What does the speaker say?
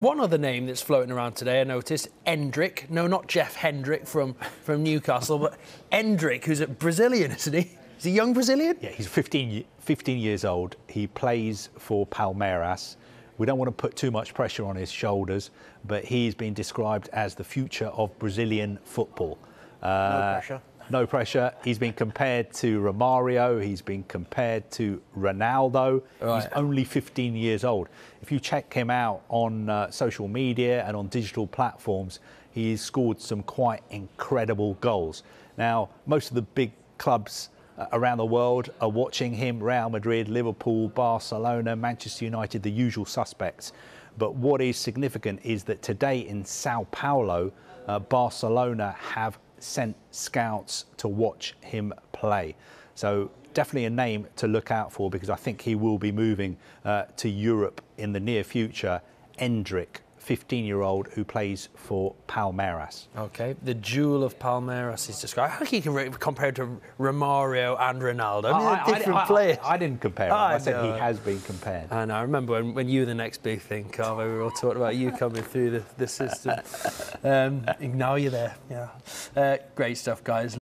One other name that's floating around today, I noticed, Endrick. No, not Jeff Hendrick from, from Newcastle, but Endrick, who's a Brazilian, isn't he? Is he young Brazilian? Yeah, he's 15, 15 years old. He plays for Palmeiras. We don't want to put too much pressure on his shoulders, but he's been described as the future of Brazilian football. Uh, no pressure. No pressure. He's been compared to Romario. He's been compared to Ronaldo. Right. He's only 15 years old. If you check him out on uh, social media and on digital platforms, he's scored some quite incredible goals. Now, most of the big clubs uh, around the world are watching him Real Madrid, Liverpool, Barcelona, Manchester United, the usual suspects. But what is significant is that today in Sao Paulo, uh, Barcelona have sent scouts to watch him play. So definitely a name to look out for because I think he will be moving uh, to Europe in the near future. Endrick 15 year old who plays for Palmeiras. Okay, the jewel of Palmeiras is described. How think he can compare to Romario and Ronaldo. I mean, different I, players. I, I, didn't compare him. I, I said he has been compared. And I remember when, when you were the next big thing, Carver, we were all talking about you coming through the, the system. Um, now you're there. Yeah. Uh, great stuff, guys.